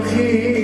you?